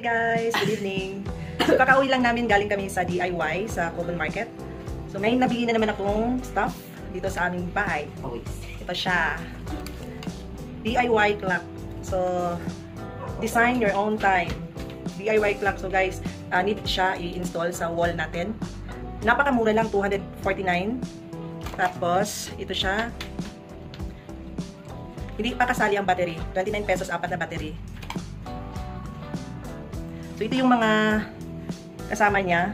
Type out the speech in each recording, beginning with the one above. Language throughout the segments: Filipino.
guys! Good evening! So, kakauwi lang namin galing kami sa DIY sa Coban Market. So, ngayon nabili na naman akong stuff dito sa aming bahay. Ito siya. DIY clock. So, design your own time. DIY clock. So, guys, uh, need siya i-install sa wall natin. Napakamura lang, 249. Tapos, ito siya. Hindi pa kasali ang battery. 29 pesos, apat na battery. So, ito yung mga kasama niya.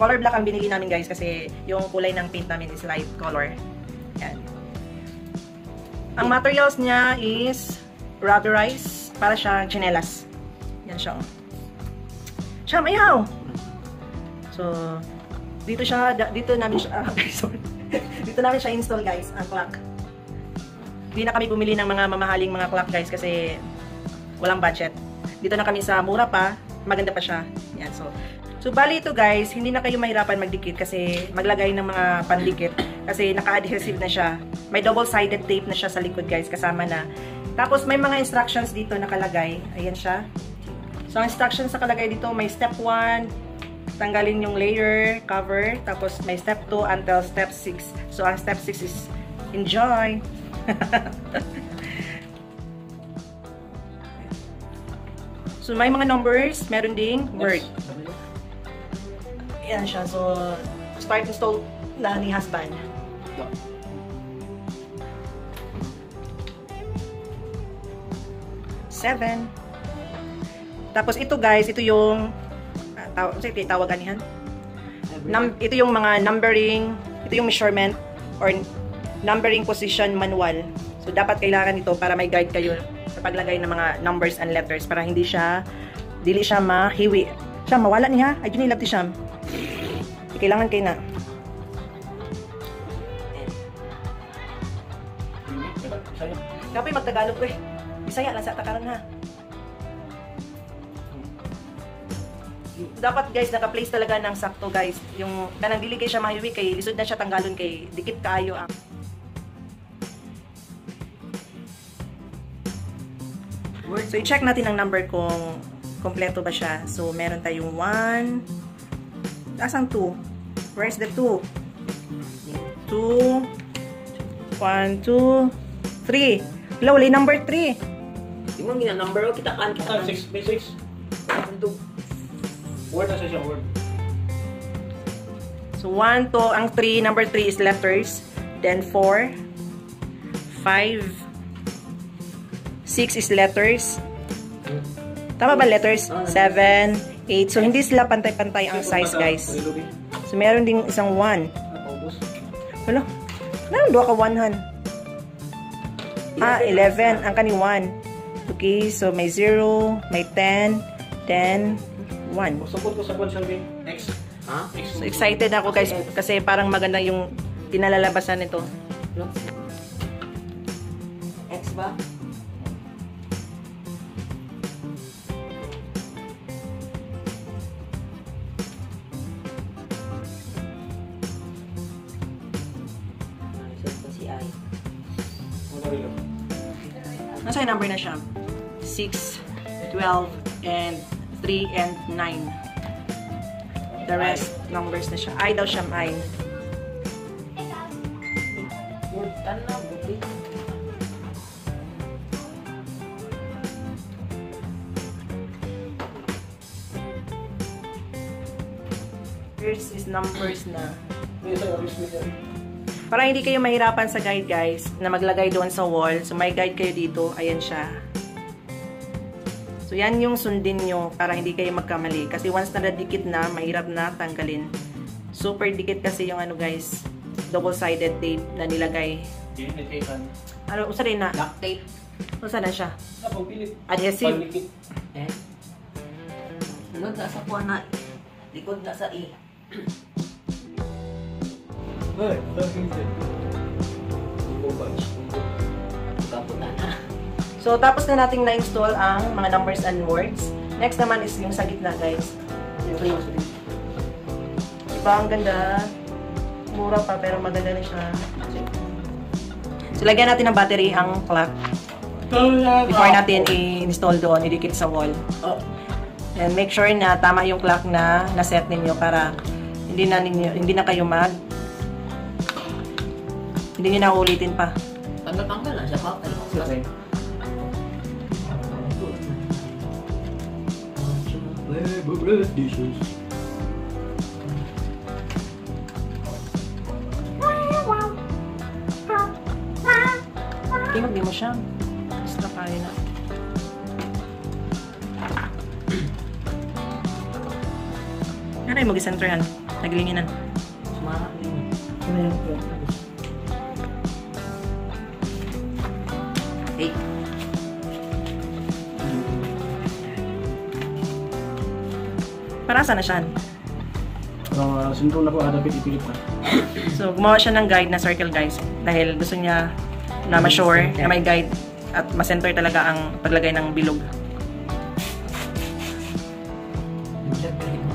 Color black ang binili namin guys kasi yung kulay ng paint namin is light color. Yan. Ang materials niya is rubberized para siya chinelas. Yan siya. oh. Siya, mayaw! So, dito siya, dito namin siya, ah, sorry. dito namin siya install guys, ang clock. Hindi na kami bumili ng mga mamahaling mga clock guys kasi walang budget. Dito na kami sa mura pa, maganda pa siya. Yan, so, so bali ito guys, hindi na kayo mahirapan magdikit kasi maglagay ng mga pandikit kasi naka-adhesive na siya. May double-sided tape na siya sa likod guys, kasama na. Tapos may mga instructions dito nakalagay. Ayan siya. So, ang instructions sa kalagay dito, may step 1, tanggalin yung layer, cover, tapos may step 2 until step 6. So, ang step 6 is enjoy! so, may mga numbers, meron ding word. Yan siya. So, start install na ni husband. Seven. Tapos ito guys, ito yung uh, taw say, tawagan niyan. Num ito yung mga numbering, ito yung measurement or numbering position manual. So dapat kailangan ito para may guide kayo sa paglagay ng mga numbers and letters para hindi siya dili siya mahiwi. Siya mawala niya. Ay yun ilabti siya. Kailangan kayo na. Kapag magtagalog ko eh. Bisaya lang sa takaran ha. Dapat guys, naka-place talaga ng sakto guys. Yung kanang dili kay siya mahiwi kay lisod na siya tanggalon kay dikit kaayo ang So, i-check natin ang number kung kompleto ba siya. So, meron tayong 1. Asang 2? Where's the 2? 2. 1, 2, 3. Hello, wala number 3. Di mo gina number kita kan kita. Ah, 6, may 6. Ito. Word na siya word. So, 1 to, ang 3, number 3 is letters. Then, 4. 5. 6 is letters. Tama ba letters? 7, 8. So, hindi sila pantay-pantay ang size, guys. So, meron ding isang 1. Wala. Meron doon ka 1 han. Ah, 11. Ang kani 1. Okay, so may 0, may 10, 10, 1. Support ko sa kwan Shelby. Next. Ha? So, excited ako guys kasi parang maganda yung pinalalabasan nito. X ba? Nasa yung number na siya? 6, 12, and 3, and 9. The rest, numbers na siya. I daw siya, I. First is numbers na. Yung Smith yan. Para hindi kayo mahirapan sa guide guys, na maglagay doon sa wall. So may guide kayo dito. Ayan siya. So yan yung sundin nyo para hindi kayo magkamali. Kasi once na nadikit na, mahirap na tanggalin. Super dikit kasi yung ano guys, double-sided tape na nilagay. Hindi, nitaitan. Ano, usa rin na? Duct tape. Usa na siya? Sa pagpilit. Adhesive. Eh. Sunod na sa kuha na. Likod na sa I. Ay, laging din. Kaputan. So, tapos na nating na-install ang mga numbers and words. Next naman is yung sa gitna, guys. Yung Diba, ang ganda. Mura pa, pero maganda na siya. So, lagyan natin ng battery ang clock. before natin i-install doon, idikit sa wall. And make sure na tama yung clock na na-set ninyo para hindi na ninyo, hindi na kayo mag hindi nyo na ulitin pa. Tanggal-tanggal lang siya pa. Okay. Favorite dishes. Tingog di mo siya. Basta kaya na. Ano yung mag-center yan? Nagilinginan. Sumarap din. Hey. Para saan na siya? Uh, sintro na ko ada bit ipilit na. So, gumawa siya ng guide na circle guys. Dahil gusto niya na ma-sure na may guide at ma-center talaga ang paglagay ng bilog. Siya pwede mo